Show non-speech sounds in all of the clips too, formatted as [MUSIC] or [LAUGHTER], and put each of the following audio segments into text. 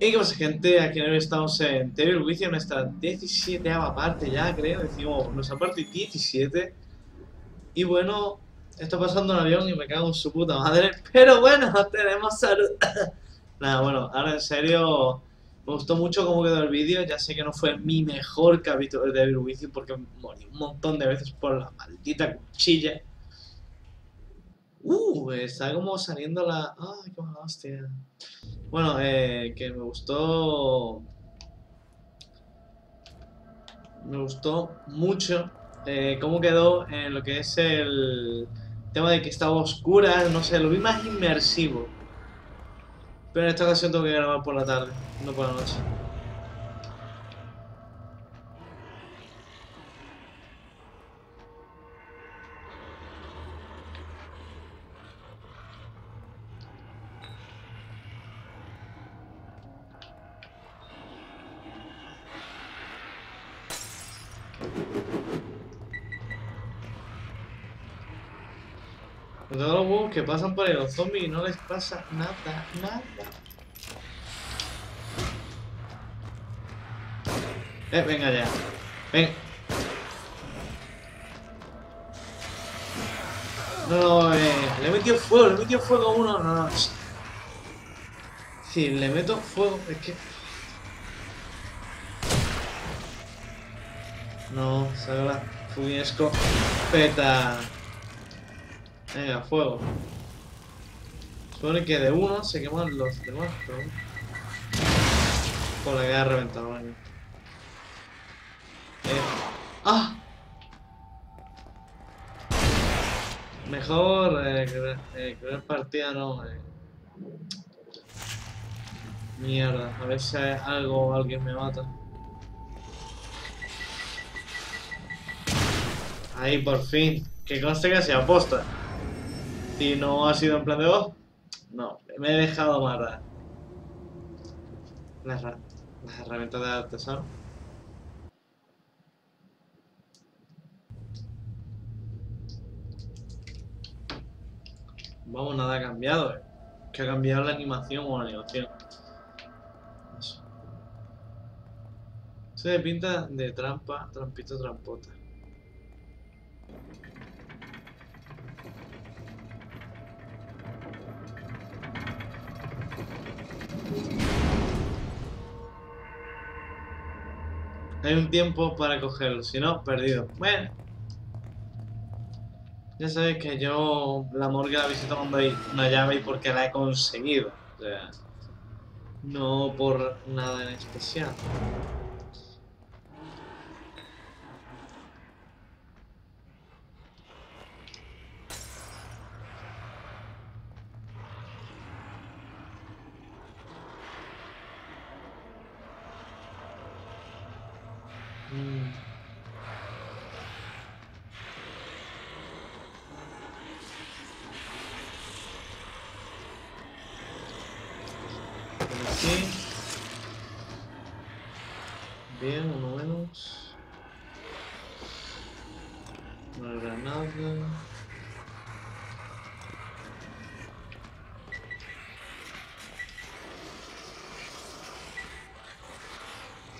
Y que pasa gente, aquí estamos en TV Vicio, nuestra 17 parte ya creo, decimos nuestra parte 17 Y bueno, está pasando un avión y me cago en su puta madre. [LAUGHS] Pero bueno, tenemos salud. [LAUGHS] Nada, bueno, ahora en serio Me gustó mucho cómo quedó el vídeo. Ya sé que no fue mi mejor capítulo de Devil Vicio Porque morí un montón de veces por la maldita cuchilla Uh, está como saliendo la... Ay, qué mala hostia bueno, eh, que me gustó... Me gustó mucho eh, cómo quedó en lo que es el tema de que estaba oscura, no sé, lo vi más inmersivo. Pero en esta ocasión tengo que grabar por la tarde, no por la noche. Que pasan por ahí, los zombies no les pasa nada, nada. Eh, venga ya. Ven. No, eh, le he metido fuego, le he metido fuego a uno. No, no. Si le meto fuego, es que... No, saca la fugiesco. Peta. Venga, fuego. Supone que de uno se queman los demás, pero... Por la que ha reventado el Eh. ¡Ah! Mejor eh, crear, eh, partida no. Eh. Mierda, a ver si hay algo o alguien me mata. Ahí, por fin. Que conste que se aposta. Si no ha sido en plan de oh, no, me he dejado matar. Las, las herramientas de artesano. Vamos, nada ha cambiado, eh. Que ha cambiado la animación o la animación. Eso. Se pinta de trampa, trampito, trampota. Hay un tiempo para cogerlo, si no, perdido. Bueno. Ya sabéis que yo la morgue la visito cuando hay una llave y porque la he conseguido. O sea, no por nada en especial. Bien, uno menos. Una granada.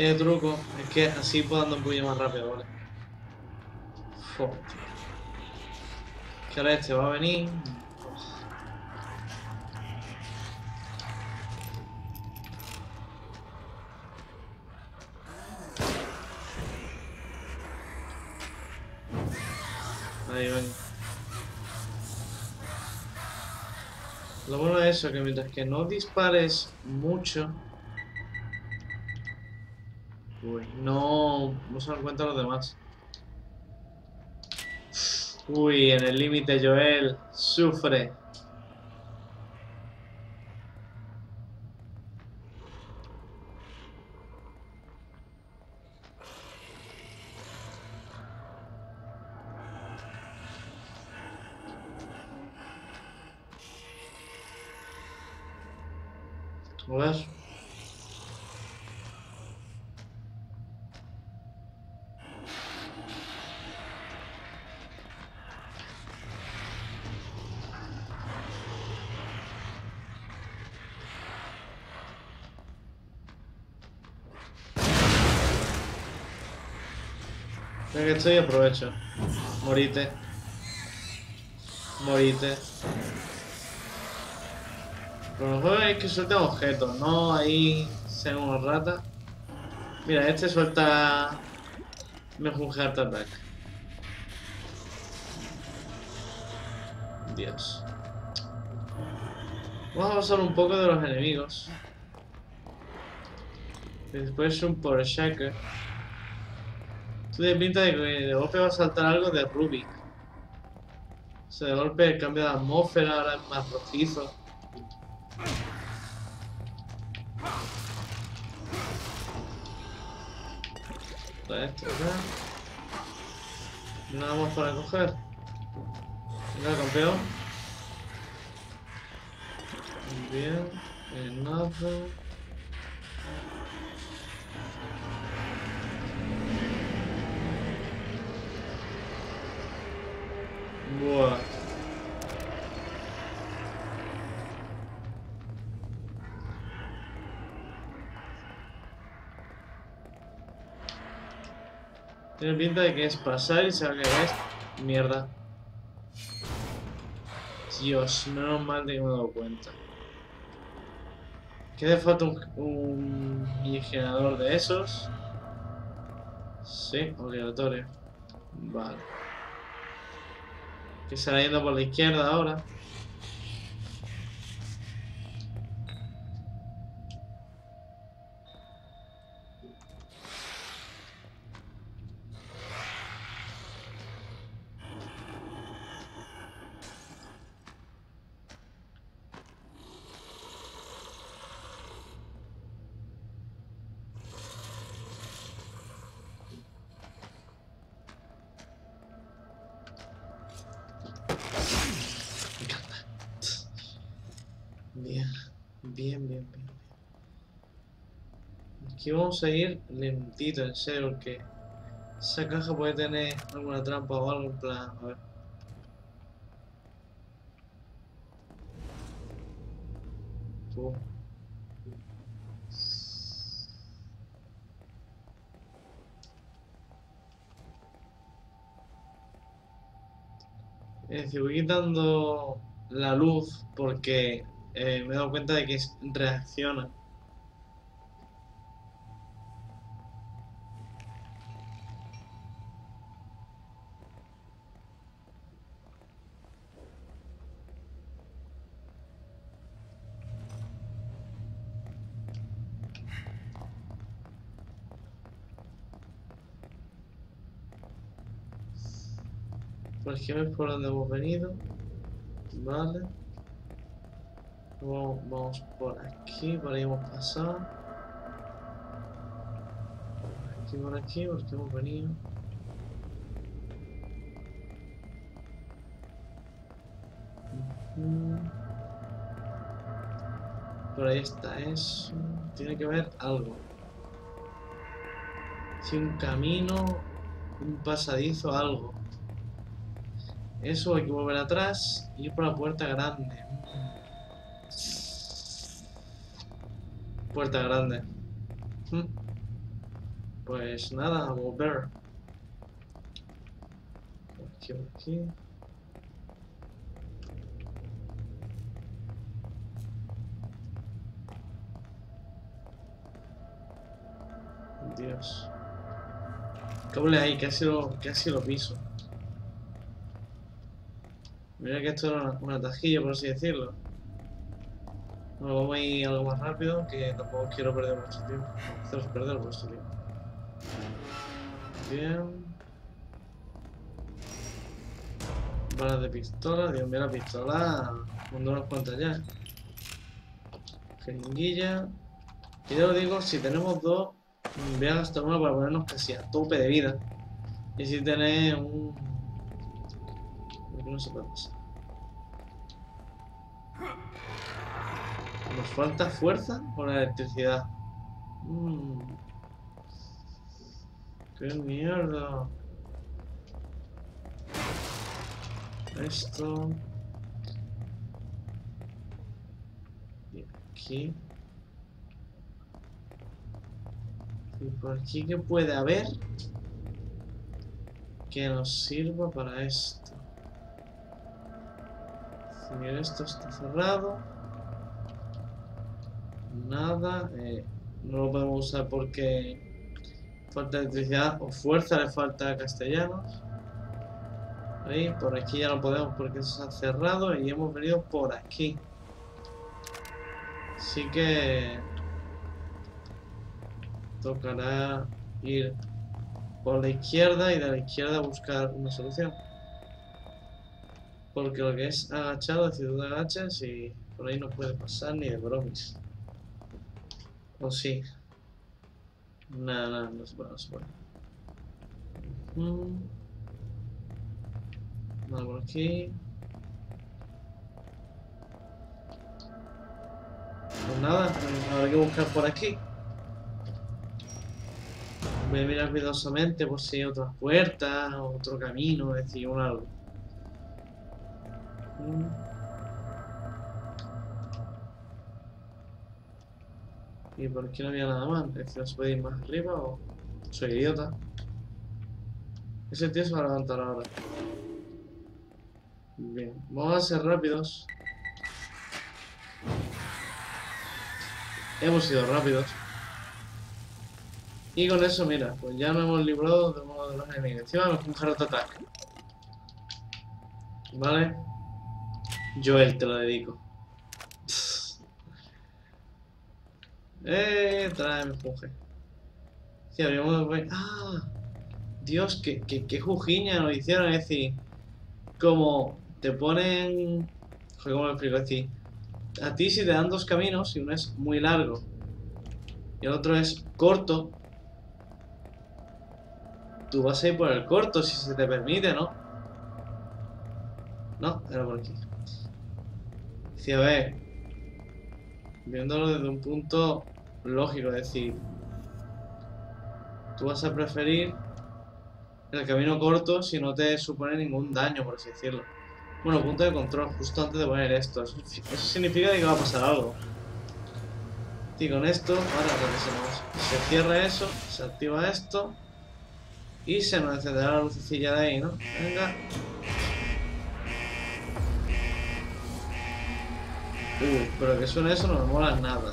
Tiene truco, es que así puedo andar un más rápido, ¿vale? Fuck. Que ahora este va a venir. Ahí ven. Lo bueno es eso, que mientras que no dispares mucho... Uy, no... No se dan cuenta los demás. Uy, en el límite Joel sufre. A ver. Ya que estoy, aprovecho. Morite. Morite. Pero lo mejor es que suelten objetos, no ahí sean unos ratas. Mira, este suelta... Mejor Heart Attack. Dios. Vamos a pasar un poco de los enemigos. Después un por Shaker. Tú de pinta de que de golpe va a saltar algo de Rubik. O sea, de golpe cambia de atmósfera, ahora es más rojizo. Todo esto acá. Nada más para coger. Venga, campeón. Bien, nada. Buah. Tiene pinta de que es pasar y se va a caer. Mierda. Dios, menos mal de que me he dado cuenta. ¿Qué hace falta un, un generador de esos? Sí, obligatorio. Vale. Que se va yendo por la izquierda ahora. Vamos a lentito, en serio, porque esa caja puede tener alguna trampa o algo en plan. A ver. Tú. Es decir, voy quitando la luz porque eh, me he dado cuenta de que reacciona. Por aquí es por donde hemos venido. Vale. Luego vamos por aquí, por ahí hemos pasado. Por aquí, por aquí, porque hemos venido. Por ahí está eso. Tiene que haber algo. Si un camino, un pasadizo, algo. Eso hay que volver atrás y ir por la puerta grande. Puerta grande. Hmm. Pues nada, a volver. Aquí, aquí. Dios. Cable ahí, casi lo, casi lo piso. Mira que esto era una tajilla, por así decirlo. Bueno, vamos a ir algo más rápido, que tampoco quiero perder mucho tiempo. Haceros perder vuestro tiempo. Bien. Balas de pistola, Dios mío, la pistola. Mandó unas cuantas ya. Jeringuilla. Y ya lo digo, si tenemos dos, voy a gastar una para ponernos casi a tope de vida. Y si tenéis un. No se puede pasar. Nos falta fuerza o la electricidad. Mm. ¡Qué mierda! Esto. Y aquí. Y por aquí, ¿qué puede haber? que nos sirva para esto. esto está cerrado. Nada. Eh, no lo podemos usar porque falta electricidad o fuerza le falta a castellanos. Ahí, por aquí ya no podemos porque eso se ha cerrado y hemos venido por aquí. Así que tocará ir por la izquierda y de la izquierda buscar una solución. Porque lo que es agachado, decir, tú te agachas y por ahí no puede pasar ni de bromis. ¿O sí? Nada, nada, no se puede, no se puede. Mm. Nada por aquí. Pues nada, habrá que buscar por aquí. Voy a mirar cuidadosamente por si hay otra puerta, otro camino, es decir, un algo. Mm. ¿Y por qué no había nada más? ¿Es decir, no se puede ir más arriba o...? Soy idiota. Ese tío se va a levantar ahora. Bien, vamos a ser rápidos. Hemos sido rápidos. Y con eso, mira, pues ya nos hemos librado de uno de los enemigos. Encima me un Heart Attack. ¿Vale? Joel, te lo dedico. Eh, trae, empuje. Sí. ¡Ah! Dios, qué, qué, qué jujiña nos hicieron, es decir... Como te ponen... Joder, ¿cómo lo explico? Es decir... A ti si te dan dos caminos y uno es muy largo y el otro es corto, Tú vas a ir por el corto si se te permite, ¿no? No, era por aquí. Sí, a ver. Viéndolo desde un punto lógico, decir, tú vas a preferir el camino corto si no te supone ningún daño, por así decirlo. Bueno, punto de control, justo antes de poner esto. Eso, significa que va a pasar algo. Y con esto, ahora se cierra eso, se activa esto y se nos encenderá la lucecilla de ahí, ¿no? Venga. Uh, pero que suene eso no me mola nada.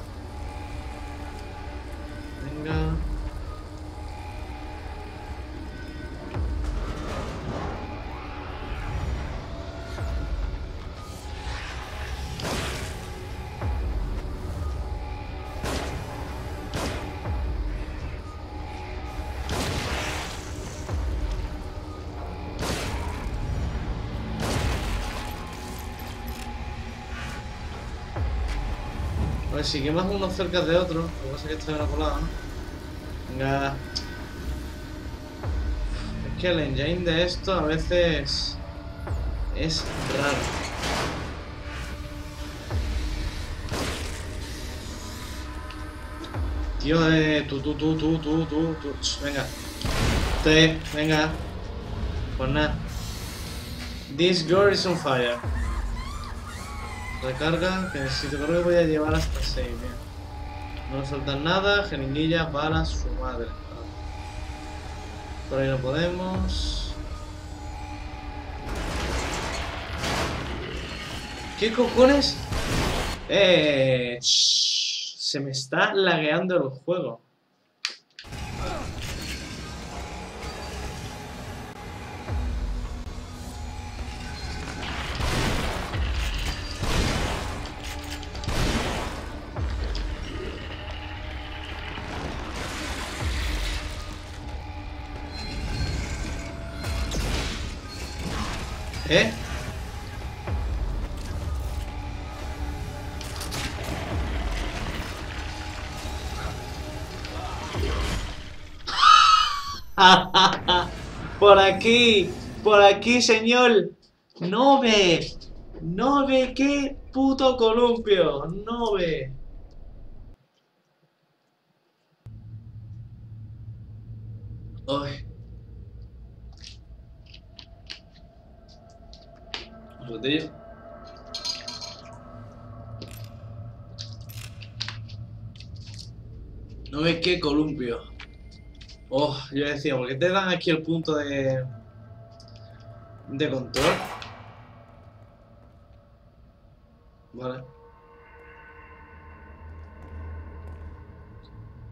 Si quemas uno cerca de otro, lo que pasa es que está en la colada, ¿no? Venga. Es que el engine de esto a veces es raro. Tío, eh, tú, tú, tú, tú, tú, tú, tú, venga. Te, venga. Pues nada. This girl is on fire. Recarga, que necesito, creo que voy a llevar hasta 6, bien. No faltan nada, jeringuillas, balas, su madre. Por ahí no podemos. ¿Qué cojones? Eh, se me está lagueando el juego. ¿Eh? [LAUGHS] por aquí, por aquí, señor. No ve, no ve qué puto columpio, no ve. No ves qué columpio. Oh, yo decía, ¿por qué te dan aquí el punto de, de control. Vale.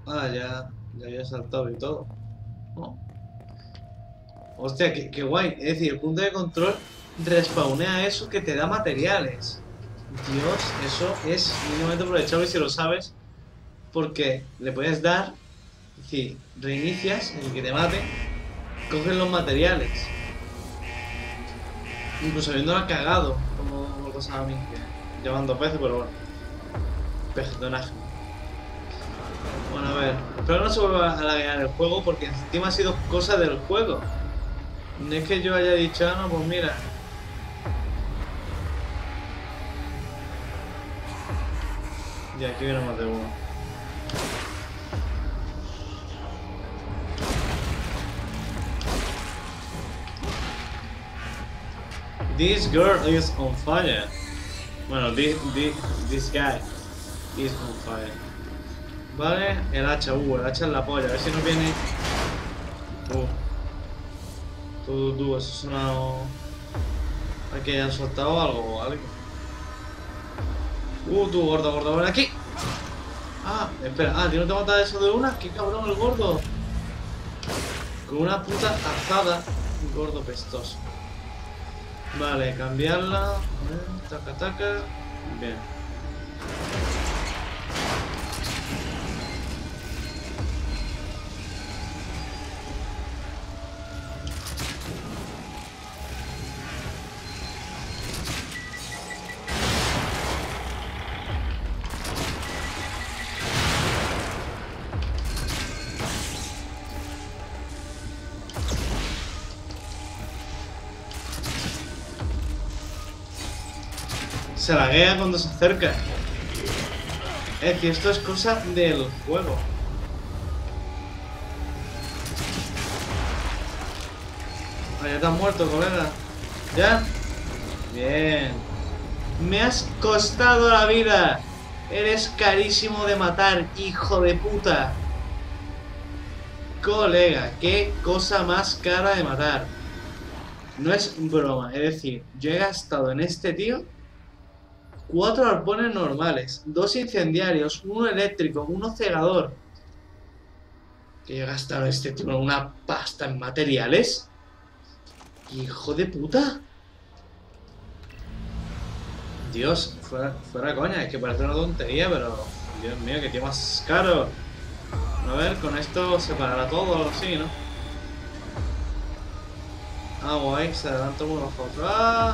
Ah, ya, ya había saltado y todo. Oh. Hostia, qué, qué guay. Es decir, el punto de control respawnea eso que te da materiales. Dios, eso es mínimamente aprovechable si lo sabes. Porque le puedes dar, es decir, reinicias el que te mate, coges los materiales. Incluso habiéndola cagado, como me pasaba a mí, que llevan dos veces, pero bueno. Personaje. Bueno, a ver. Espero no se vuelva a laguear el juego porque encima ha sido cosa del juego. No es que yo haya dicho, ah, no, pues mira. Y aquí viene más de uno. This girl is on fire. Bueno, this, this, this guy is on fire. Vale, el hacha, uh, el hacha en la polla, a ver si nos viene. Uh. Tú, tú, es una. ¿A que han soltado algo o algo? Uh, tú, gordo, gordo, ven aquí. Ah, espera, ah, ¿tío no te mata eso de una? ¡Qué cabrón el gordo! Con una puta azada, gordo pestoso. Vale, cambiarla. Taca, taca. Bien. Se laguea cuando se acerca. Es que esto es cosa del juego. Ah, ya te has muerto, colega. ¿Ya? Bien. Me has costado la vida. Eres carísimo de matar, hijo de puta. Colega, qué cosa más cara de matar. No es broma, es decir, yo he gastado en este tío cuatro arpones normales, dos incendiarios, uno eléctrico, uno cegador. Que he gastado este tío una pasta en materiales. Hijo de puta. Dios, fuera, coña, es que parece una tontería, pero... Dios mío, que tío más caro. A ver, con esto se parará todo, sí, ¿no? Ah, guay, se adelantó uno ¡Ah!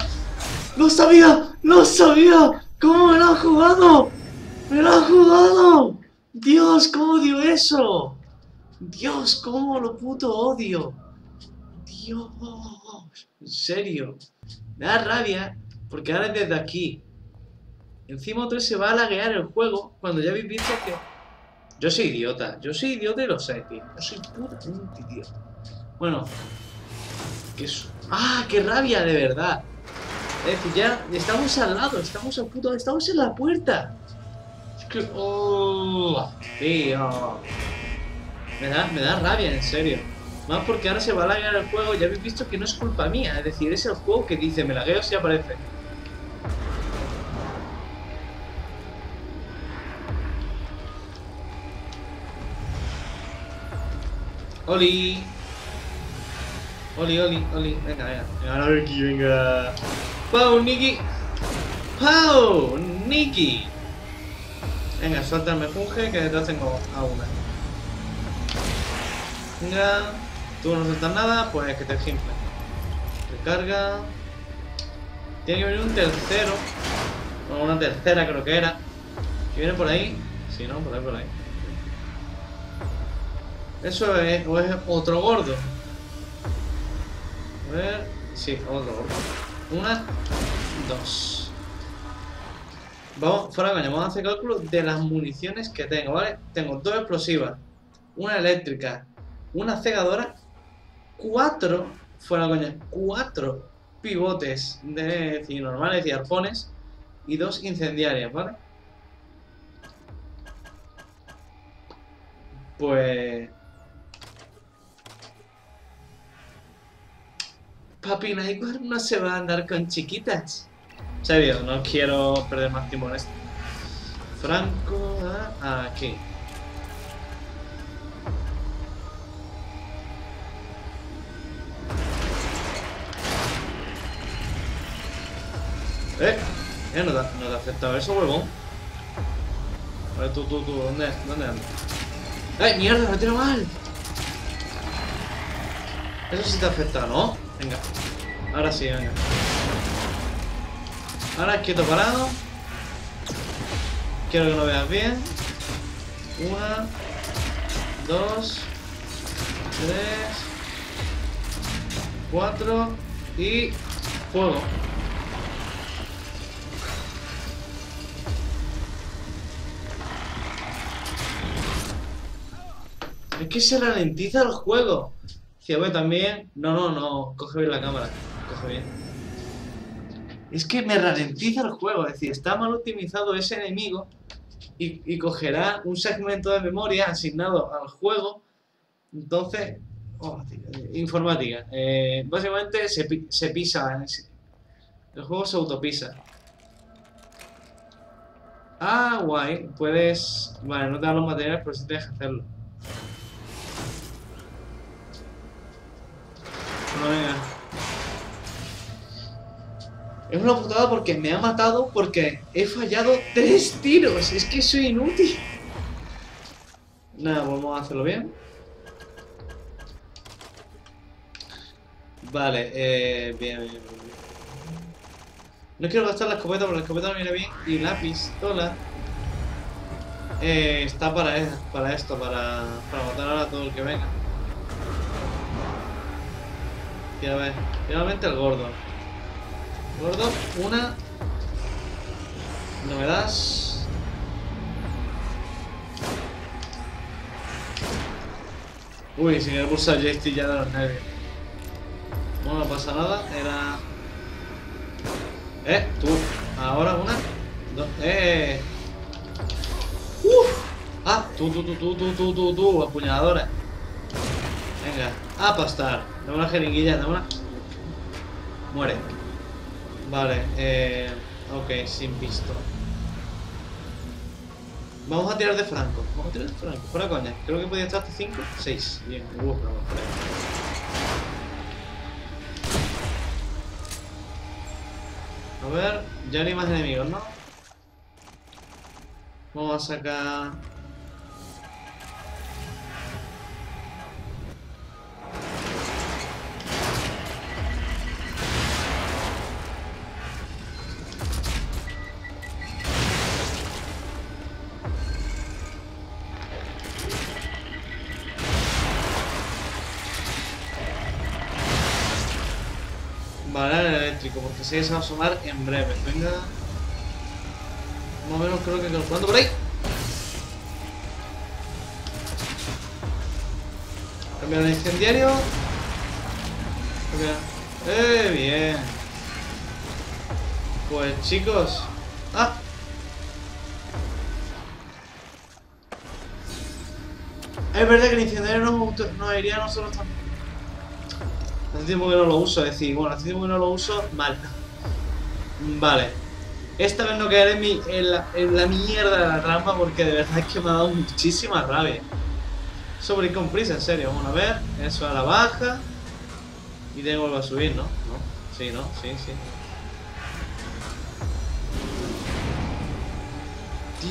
¡No sabía! ¡No sabía! ¿Cómo me lo ha jugado? ¡Me lo ha jugado! ¡Dios, cómo odio eso! ¡Dios, cómo lo puto odio! ¡Dios! En serio. Me da rabia porque ahora desde aquí. Encima otro se va a laguear el juego cuando ya habéis visto que... Yo soy idiota. Yo soy idiota y lo sé. Yo soy puto idiota. Bueno. ¿Qué es? ¡Ah, qué rabia, de verdad! Es decir, ya estamos al lado, estamos a puto, estamos en la puerta. Es que, oh, tío. Me da, me da rabia, en serio. Más porque ahora se va a laguear el juego, ya habéis visto que no es culpa mía, es decir, es el juego que dice, me lagueo si aparece. Oli. Oli, Oli, Oli. Venga, venga. Aquí, venga. ¡Pau, Nikki! ¡Pau! ¡Nikki! Venga, suéltame funge que detrás tengo a una. Venga. Tú no sueltas nada, pues que te ejemplo. Recarga. Tiene que venir un tercero. O una tercera creo que era. Que viene por ahí. Si no, por ahí, por ahí. Eso es, es otro gordo. A ver. Sí, otro gordo. Una, dos. Vamos, fuera coña, vamos a hacer cálculo de las municiones que tengo, ¿vale? Tengo dos explosivas, una eléctrica, una cegadora, cuatro, fuera coña, cuatro pivotes de normales y arpones y dos incendiarias, ¿vale? Pues Papi Nightmare no se va a andar con chiquitas. En serio, no quiero perder más tiempo en esto. Franco, ah, aquí. Eh, eh, no te, no te ha afectado eso, huevón. A ver, tú, tú, tú, ¿dónde, dónde andas? ¡Ay, mierda! ¡Me tiro mal! Eso sí te afecta, ¿no? Venga. Ahora sí, venga. Ahora quieto parado. Quiero que lo veas bien. Una. Dos. Tres. Cuatro. Y... Fuego. Es que se ralentiza el juego. Si ve también. No, no, no. Coge bien la cámara. Coge bien. Es que me ralentiza el juego. Es decir, está mal optimizado ese enemigo. Y, cogerá un segmento de memoria asignado al juego. Entonces. Oh, informática. Eh, básicamente se, se pisa. El juego se autopisa. Ah, guay. Puedes. Vale, no te da los materiales, pero sí te deja hacerlo. Es una putada porque me ha matado porque he fallado tres tiros. Es que soy inútil. Nada, vamos a hacerlo bien. Vale, eh, bien, bien, bien. No quiero gastar la escopeta porque la escopeta me viene bien. Y la pistola eh, está para, para esto, para matar a todo el que venga. Y a ver, finalmente el gordo. Gordo, una. No me das. Uy, sin el pulsar joystick ya de los nervios. No, no pasa nada, era... Eh, tú. Ahora una, dos, eh. Uf. Ah, tú, tú, tú, tú, tú, tú, tú, tú, apuñaladora. Venga, a pastar. Dame una jeringuilla, dame una... Muere. Vale, eh... Ok, sin pisto. Vamos a tirar de franco. Vamos a tirar de franco. Fuera coña. Creo que podía estar hasta 5. 6. Bien. Uh, a ver, ya hay más enemigos, ¿no? Vamos a sacar... que se va a asomar en breve. Venga. Más o menos creo que calculando por ahí. Cambiar el incendiario. Eh, bien. Pues chicos. Ah. Es verdad que el incendiario nos iría a nosotros también. Hace tiempo que no lo uso, es decir, bueno, hace tiempo que no lo uso, mal. Vale. Esta vez no quedaré en, la, mierda de la trampa porque de verdad es que me ha dado muchísima rabia. Sobre con en serio. Vamos a ver. Eso a la baja. Y vuelvo a subir, ¿no? ¿No? Sí, ¿no? Sí, sí.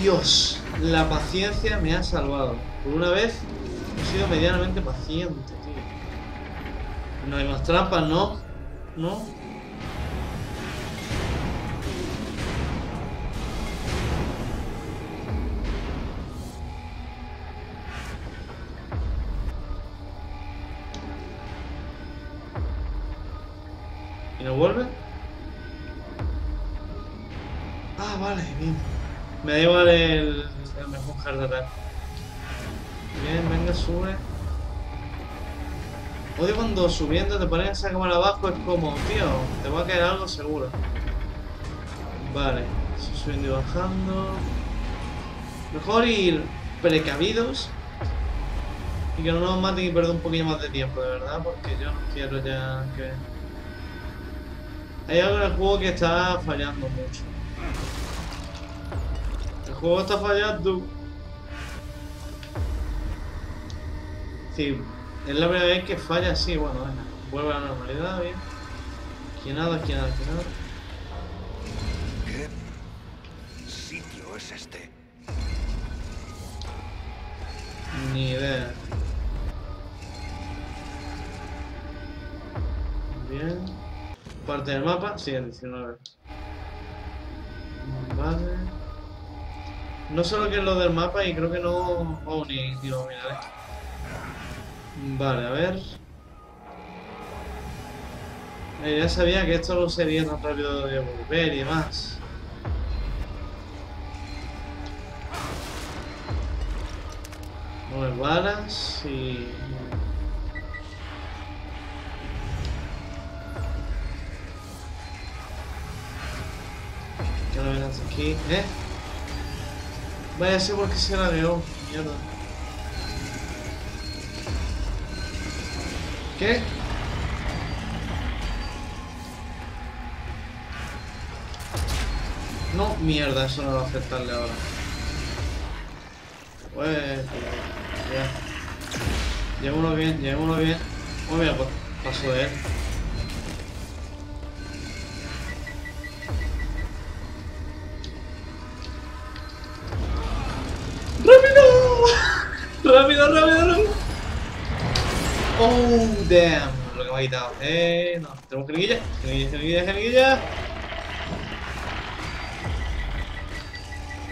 Dios, la paciencia me ha salvado. Por una vez he sido medianamente paciente. No hay más trampas, ¿no? ¿No? ¿Y no vuelve? Ah, vale, bien. Me da igual el, el mejor hard attack. Bien, venga, sube. Odio cuando subiendo te pones esa cámara abajo, es como, tío, te va a caer algo seguro. Vale, subiendo y bajando. Mejor ir precavidos y que no nos maten y perder un poquillo más de tiempo, de verdad, porque yo no quiero ya que... Hay algo en el juego que está fallando mucho. El juego está fallando. Sí, es la primera vez que falla así. Bueno, venga, vuelve a la normalidad, bien. Aquí nada, aquí nada, aquí nada. ¿Qué sitio es este? Ni idea. Parte del mapa, sí, el 19. Vale. No sé lo que es lo del mapa y creo que no... Oh, ni, ni lo. Vale, a ver. Eh, ya sabía que esto no sería tan rápido de volver y demás. Nueve balas y... ¿Qué lo ves aquí? ¿Eh? Vaya, sé por qué se la veo. Mierda. ¿Qué? No, mierda, eso no va a afectarle ahora. Pues, ya. Llevémoslo bien, llevémoslo bien. Muy bien, pues paso de él. ¡Oh, damn! Lo que me ha quitado. Eh, no. Tenemos jeringuilla. Jeringuilla, jeringuilla, jeringuilla.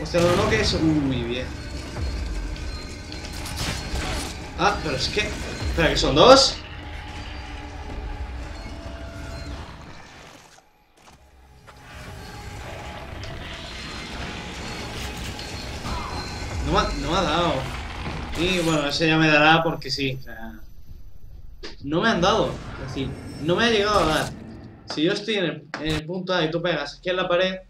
Hostia, no, no, que es. Uy, bien. Ah, pero es que. Espera, que son dos. No me, ha- no me ha dado. Y bueno, ese ya me dará porque sí. O sea, no me han dado. Es decir, no me ha llegado a dar. Si yo estoy en el, en el punto A y tú pegas aquí en la pared,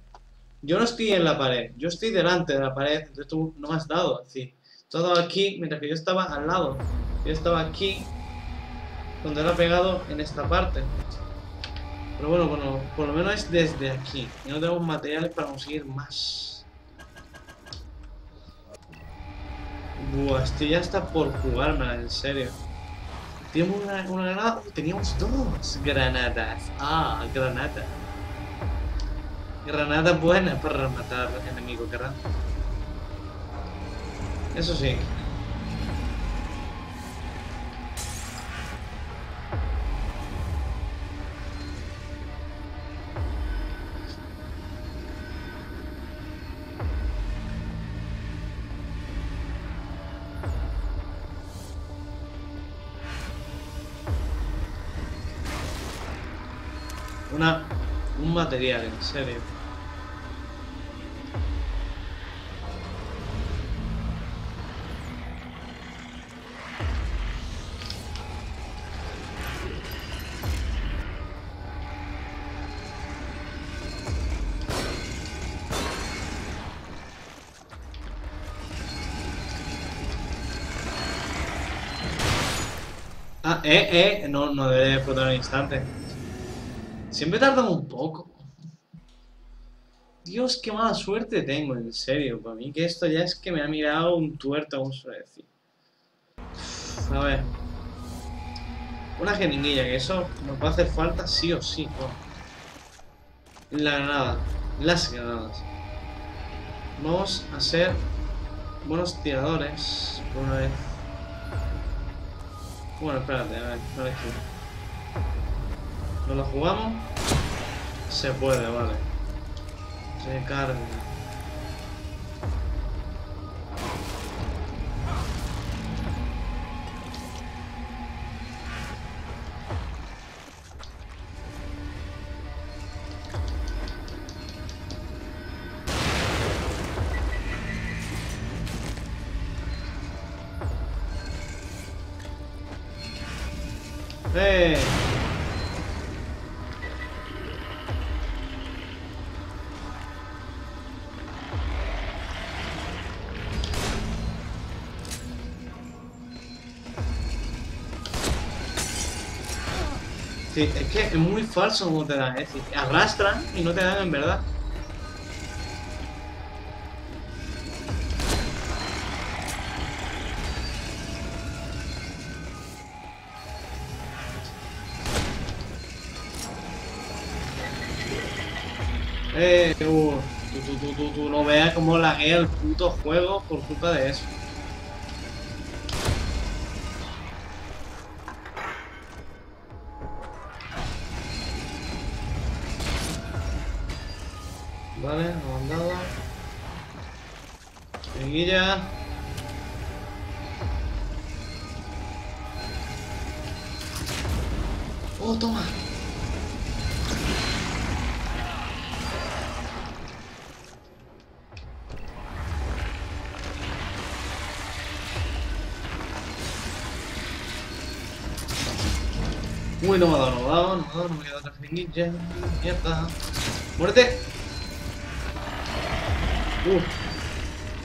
yo no estoy en la pared, yo estoy delante de la pared, entonces tú no me has dado. Es decir, tú has dado aquí mientras que yo estaba al lado. Yo estaba aquí, donde era pegado en esta parte. Pero bueno, bueno, por lo menos es desde aquí. Y no tenemos materiales para conseguir más. Buah, estoy ya está por jugármela, en serio. Tenemos una, una granada. ¡Oh, teníamos dos granadas. Ah, granada. Granada buena para matar enemigos, ¿verdad? Eso sí. Una, un material, en serio. Ah, eh, eh, no, no debe explotar un instante. Siempre tardan un poco. Dios, qué mala suerte tengo, en serio. Para mí que esto ya es que me ha mirado un tuerto, vamos a decir. A ver. Una jeringuilla, que eso nos va a hacer falta sí o sí. La granada. Las granadas. Vamos a ser buenos tiradores por una vez. Bueno, espérate, a ver, a ver aquí. ¿Nos lo jugamos? Se puede, vale. Recarga. Es que es muy falso como te dan, es decir, arrastran y no te dan en verdad. Eh, uh, tú, tú, tú, tú no veas cómo laguea el puto juego por culpa de eso. Vale, nos han dado. Seguilla. Oh, toma. Uy, no me ha dado, no me ha dado, no me ha dado, no me queda otra jeringuilla. Mierda. ¡Muérete! Uf.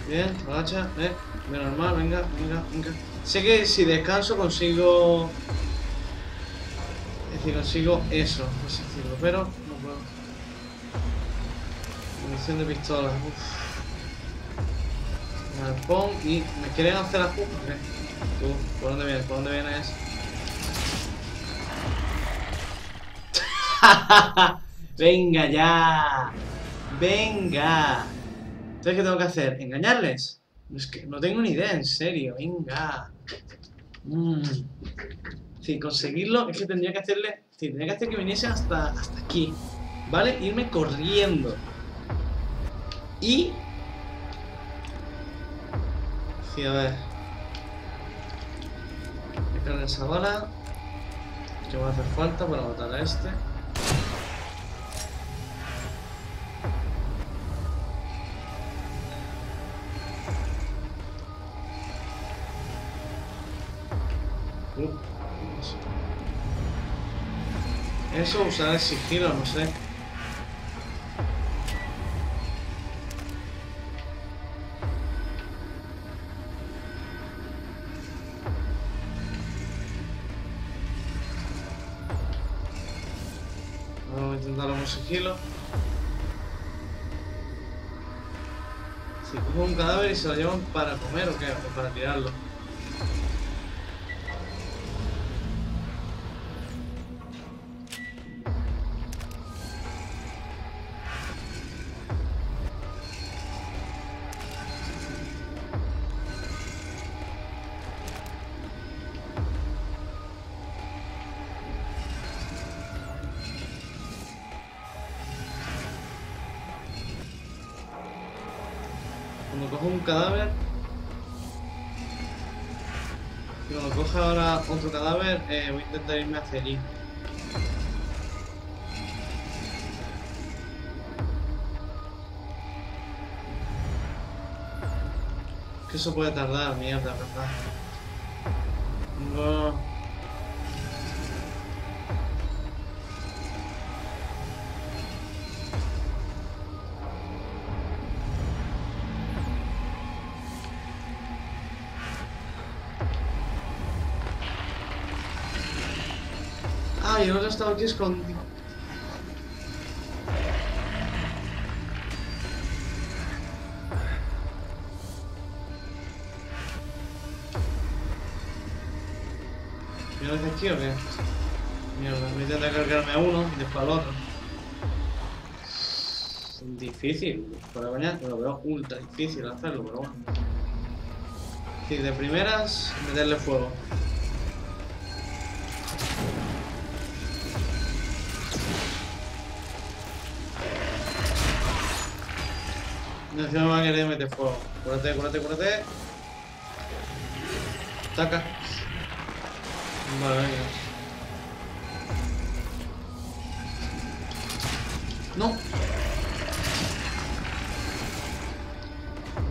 Bien, agacha, eh. Bien normal, venga, venga, venga. Sé que si descanso consigo. Es decir, consigo eso, así decirlo, pero no puedo. Munición de pistola, uff. Arpón y. ¿Me quieren hacer la? ¿Qué? Tú, ¿por dónde vienes? ¿Por dónde vienes? [LAUGHS] Venga ya. Venga. Entonces, ¿qué tengo que hacer? ¿Engañarles? Es que no tengo ni idea, en serio. Venga. Mm. Sí, conseguirlo es que tendría que hacerle... Sí, tendría que hacer que viniese hasta, hasta aquí. ¿Vale? Irme corriendo. Y... Sí, a ver. Voy a esa bala. Que va a hacer falta para matar a este. Eso usar el sigilo, no sé. Vamos a intentarlo con sigilo. Si cojo un cadáver y se lo llevan para comer o qué, o para tirarlo. Cuando cojo un cadáver. Y cuando coja ahora otro cadáver, eh, voy a intentar irme hacia allí. Que eso puede tardar, mierda, verdad. No. Estaba aquí escondido. ¿Y ahora aquí o qué? Mierda, voy a intentar cargarme a uno y después al otro. Es difícil, para mañana lo veo ultra difícil hacerlo, pero bueno. Sí, de primeras, meterle fuego. A fuego. Cúrate, cúrate, cúrate. Taca. Vale, venga. No.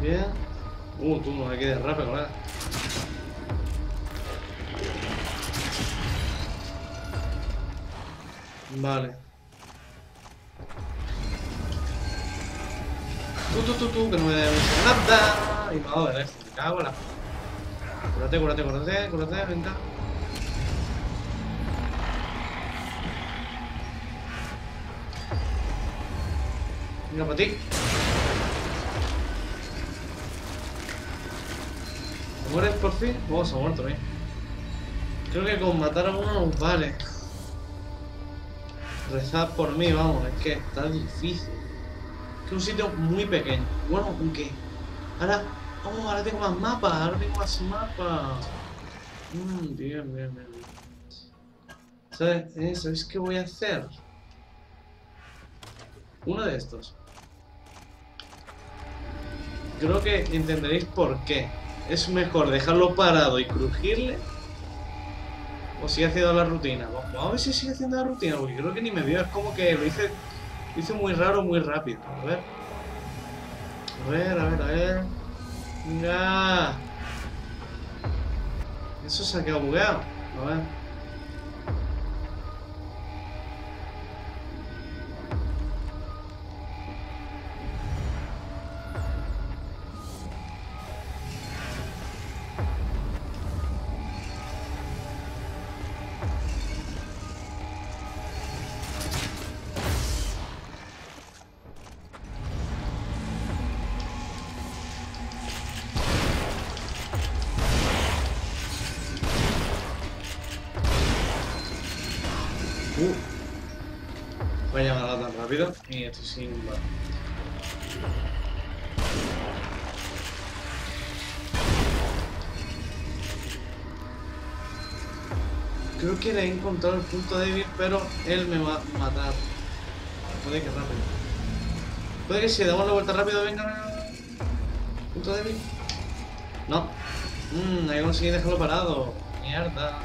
Bien. Uh, tú no me quedes rápido, colega. Vale. Tú, tú, tú, tú, que no me debes nada. Y me ha dado de esto, me cago en la. Cúrate, cúrate, cúrate, cúrate, venga. Venga para ti. Mueres por fin? Oh, se ha muerto, eh. Creo que con matar a uno nos vale. Rezar por mí, vamos, es que está difícil. Es un sitio muy pequeño. Bueno, aunque. Ahora. Oh, ahora tengo más mapas, ahora tengo más mapas. Mmm, bien, bien, bien. ¿Sabes? Eh, ¿Sabéis qué voy a hacer? Uno de estos. Creo que entenderéis por qué. Es mejor dejarlo parado y crujirle. O sigue haciendo la rutina. Vamos a ver si sigue haciendo la rutina, porque creo que ni me vio. Es como que lo hice, hice muy raro, muy rápido. A ver. A ver, a ver, a ver. Venga. Eso se ha quedado bugueado. A ver. Creo que le he encontrado el punto débil, pero él me va a matar. Puede que rápido. Puede que si damos la vuelta rápido, venga. ¿Punto débil? No. Mmm, hay que conseguir dejarlo parado. Mierda.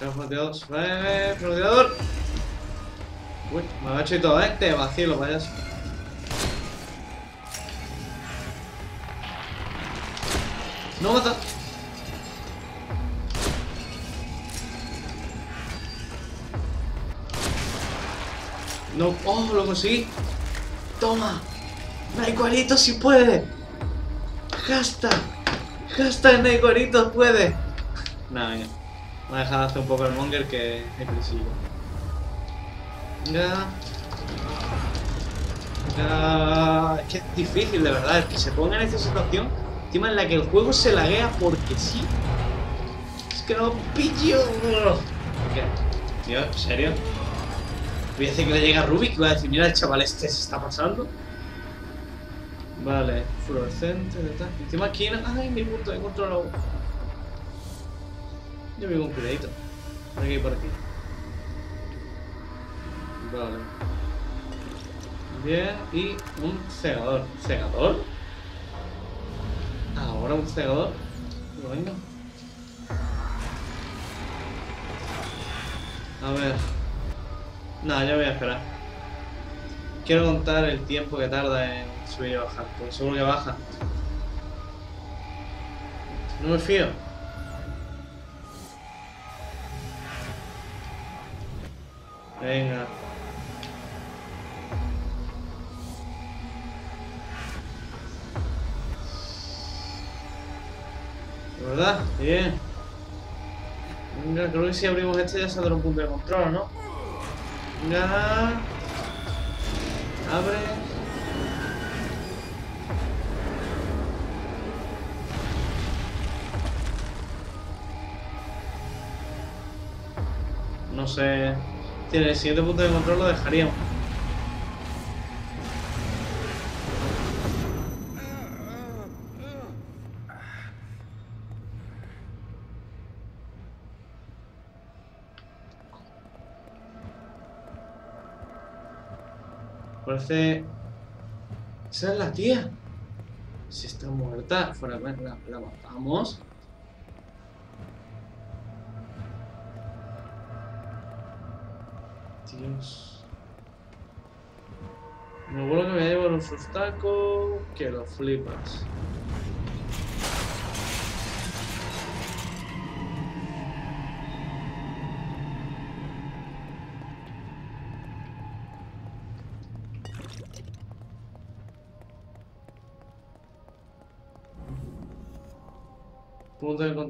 ¡Eh, francotirador! Uy, me ha hecho y todo, ¿eh? Te vacilo, vayas. ¡No mata! No, ¡oh, lo conseguí! ¡Toma! ¡Naiguarito si puede! ¡Hashtag! ¡Hashtag Naiguarito puede! Nada, venga. Me ha dejado hacer un poco el monger que es preciso. Ya. Ya. Es que es difícil, de verdad. Es que se ponga en esta situación, encima en la que el juego se laguea porque sí. Es que no pillo. ¿Qué? Tío, ¿en serio? Voy a decir que le llega a Rubik y voy a decir, mira el chaval este se está pasando. Vale, fluorescente, de tal. Encima aquí, ay, mi punto, he encontrado yo vivo un cuidadito. Por aquí, por aquí. Vale. Bien, y un cegador. ¿Cegador? Ahora un cegador. Venga. A ver. Nada, yo voy a esperar. Quiero contar el tiempo que tarda en subir y bajar, porque seguro que baja. No me fío. Venga. Verdad? Bien. Venga, creo que si abrimos este ya saldrá un punto de control, ¿no? Venga. Abre. No sé. Tiene el siguiente punto de control lo dejaríamos. Parece... Esa es la tía. Si está muerta, fuera la, la matamos. Dios. Me acuerdo que me llevo un sustaco que lo flipas.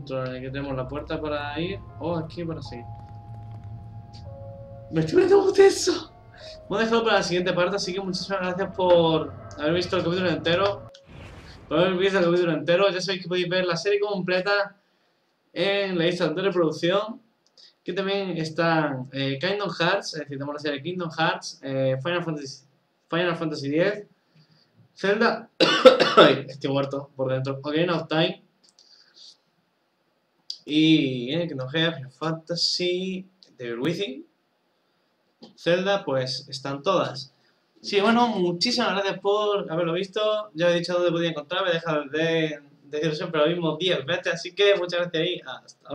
Punto de control, aquí tenemos la puerta para ir o aquí para seguir. Me estoy poniendo eso. Vamos a dejarlo para la siguiente parte, así que muchísimas gracias por haber visto el capítulo entero. Por haber visto el capítulo entero. Ya sabéis que podéis ver la serie completa en la lista de reproducción. Que también están eh, Kingdom Hearts, es decir, tenemos la serie Kingdom Hearts, eh, Final Fantasy Final Fantasy X, Zelda, [COUGHS] estoy muerto por dentro, Ocarina of Time, y eh, Final Fantasy, Devil Within, Zelda, pues están todas. Sí, bueno, muchísimas gracias por haberlo visto. Ya he dicho dónde podía encontrarme, he dejado de decirlo siempre lo mismo 10 veces, así que muchas gracias y hasta